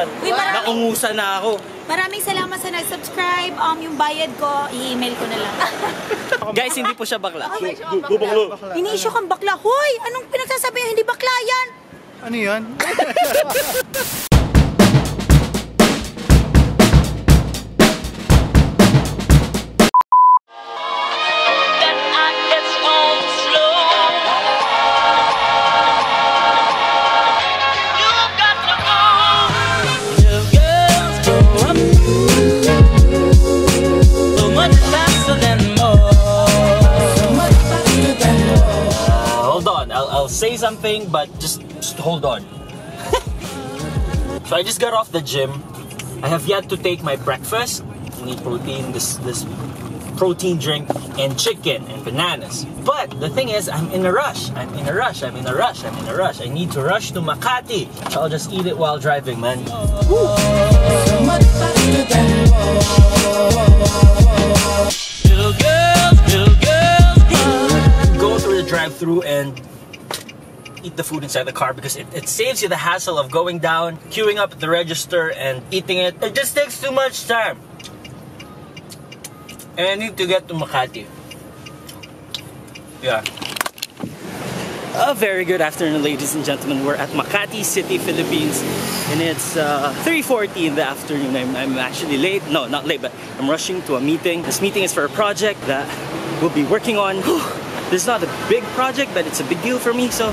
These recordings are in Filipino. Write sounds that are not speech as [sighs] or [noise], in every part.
Uy, maraming, Naungusan na ako. maraming salamat sa nag-subscribe. Um, yung bayad ko, i-email ko na lang. [laughs] Guys, hindi po siya bakla. Inisyo kang bakla. Hoy, anong pinagsasabihan? Hindi bakla yan. Ano yan? [laughs] say something, but just, just hold on. [laughs] so I just got off the gym. I have yet to take my breakfast. I need protein, this this protein drink, and chicken and bananas. But the thing is, I'm in a rush. I'm in a rush. I'm in a rush. I'm in a rush. I need to rush to Makati. I'll just eat it while driving, man. Little eat the food inside the car because it, it saves you the hassle of going down, queuing up at the register, and eating it. It just takes too much time. And I need to get to Makati. Yeah. A very good afternoon, ladies and gentlemen. We're at Makati City, Philippines, and it's uh, 3:40 in the afternoon. I'm, I'm actually late. No, not late, but I'm rushing to a meeting. This meeting is for a project that we'll be working on. [sighs] This is not a big project, but it's a big deal for me. So,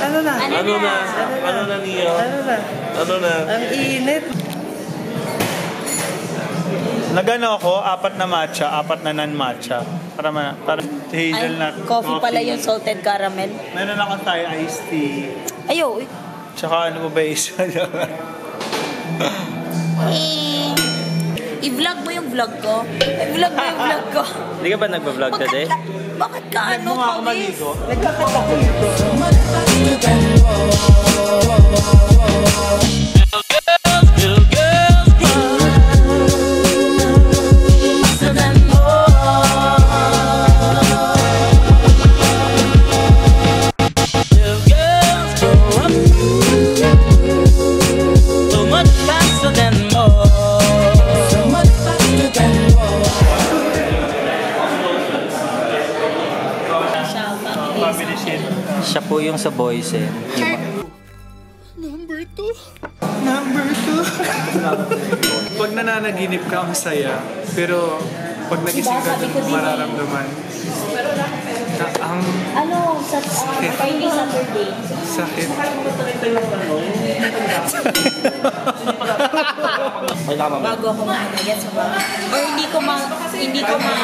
Ano na? Ano, Ano na? na? Ano na niyo? Ano na? Ano na? Ang init. Nagano ako, apat na matcha, apat na non-matcha. Para, ma para Ay, hazelnut coffee pala yung salted caramel. Meron ako tayo iced tea. Ayo, uy. Tsaka ano ba ba yung isa [laughs] Eh, i-vlog vlog ko. I-vlog mo yung vlog ko. Hindi ka ba nagpa-vlog Bakit today? ka, bakit ka ano, Pawis? maligo. Family shit. Siya po yung sa boys eh. Number two. Number two. [laughs] pag nananaginip ka, ang saya. Pero pag nagising ka, eh. mararamdaman. Na, ang Ano, sa uh, Friday, Saturday. sakit. Bago ako mamaya sa bago. Or hindi ko ma, hindi ko ma,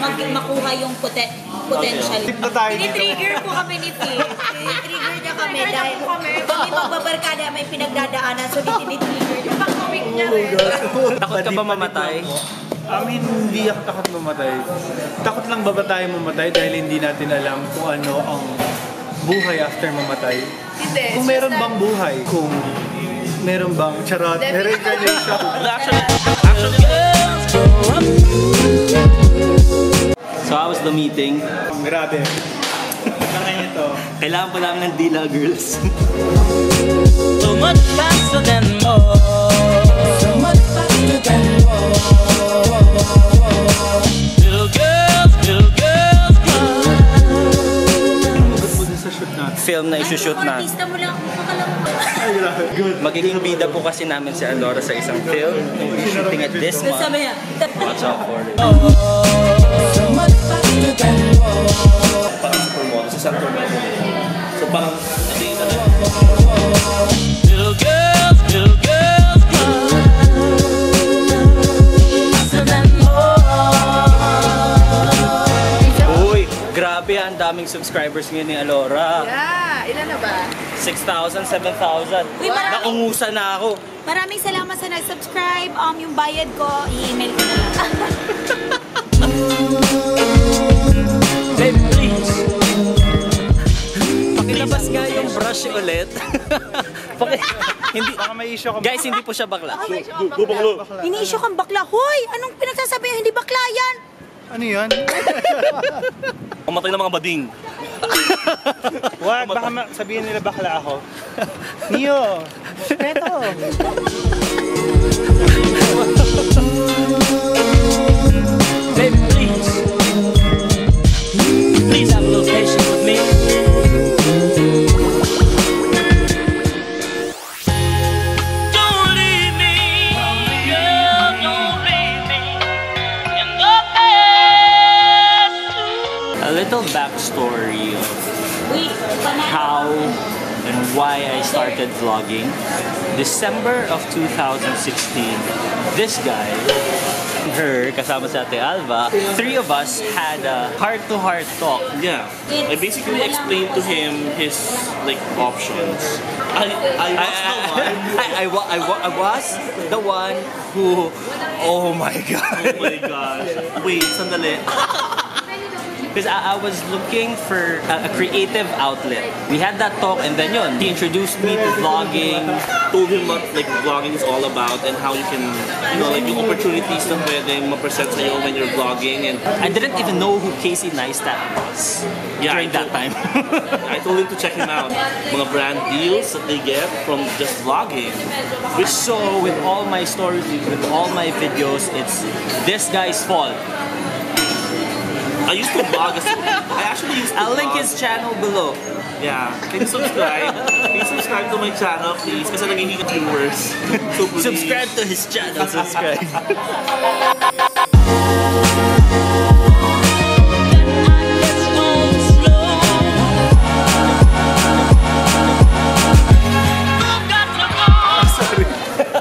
mag, makuha yung pote, potential. Tip na tayo dito. Tinitrigger ko kami ni Phil. Tinitrigger niya kami dahil kami magbabarkada may pinagdadaanan so tinitrigger niya. Takot ka ba mamatay? I mean, hindi ako takot mamatay. Takot lang ba ba tayo mamatay dahil hindi natin alam kung ano ang buhay after mamatay? Hindi. Kung meron bang buhay? Kung meron bang charot? Reincarnation? Actually, actually. So how was the meeting? Grabe. Kaya ito. Kailangan po namin ng Dila Girls. so much faster than most. So much faster than most. Little girls, little girls natin. Film na isushoot na. Artista mo lang. Good. Magiging bida po kasi namin si Alora sa isang film. We'll be shooting it this month. Watch out for it. Parang supermodel sa Santo. So parang, yun, ano Little girls, little girls. Uy, grabe ang daming subscribers ngayon ni Alora. Yeah, ilan na ba? 6,000, 7,000. Uy, marami. Naungusan na ako. Maraming salamat sa nag-subscribe. Um, yung bayad ko, i-email ko na lang. [laughs] Babe, please. Pakilabas nga yung brush ulit. [laughs] Paki hindi, Baka may issue ako. guys, hindi po siya bakla. Ini-issue kang bakla. Hoy, anong pinagsasabi? Hindi bakla yan. Ano yun? [laughs] Pamatay ng mga bading. Wag, baka ma- sabihin nila bakla ako. [laughs] Neo, respeto. Babe. Please started vlogging. December of 2016, this guy, her, kasama sa Ate Alba, three of us had a heart-to-heart talk. Yeah. I basically explained to him his like options. I I I, was the [laughs] one. I, I, wa- I, wa- I was the one who, oh my god. Oh my gosh. Wait, sandali. [laughs] Because I, I was looking for a, a creative outlet. We had that talk and then yun, he introduced me to vlogging. Told him what like vlogging is all about and how you can, you know, like yung opportunities na pwedeng ma-present sa'yo when you're vlogging and I didn't even know who Casey Neistat was Yeah, during that time. [laughs] I told him to check him out. Mga brand deals that they get from just vlogging. Which so with all my stories, with all my videos, it's this guy's fault. I used to vlog as I actually used to I'll link his channel below. Yeah. Can you subscribe? Can you subscribe to my channel, please? Kasi nagiging viewers. So please. Subscribe to his channel. [laughs] Subscribe.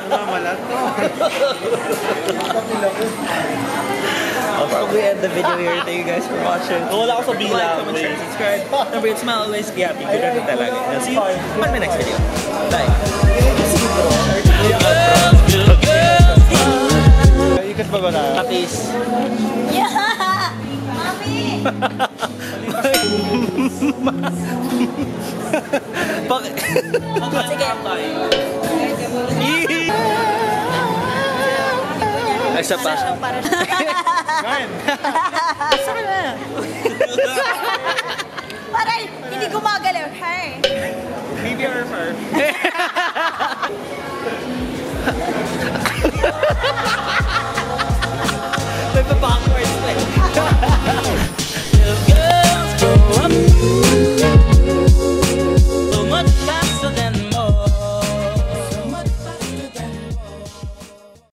Mamalat. I'll probably end the video here. Thank you guys for watching. Wala ako sa bilang. Like, comment, share, subscribe. Don't forget to smile, always be happy. Good na talaga. I'll see you on my next video. Bye. Ikat pa ba na? Peace. Yeah! [laughs] Mami! Bakit? Sige. Ay, isa pa. Kain. [laughs] Para hindi gumagalaw. Hey! Maybe or far. [laughs]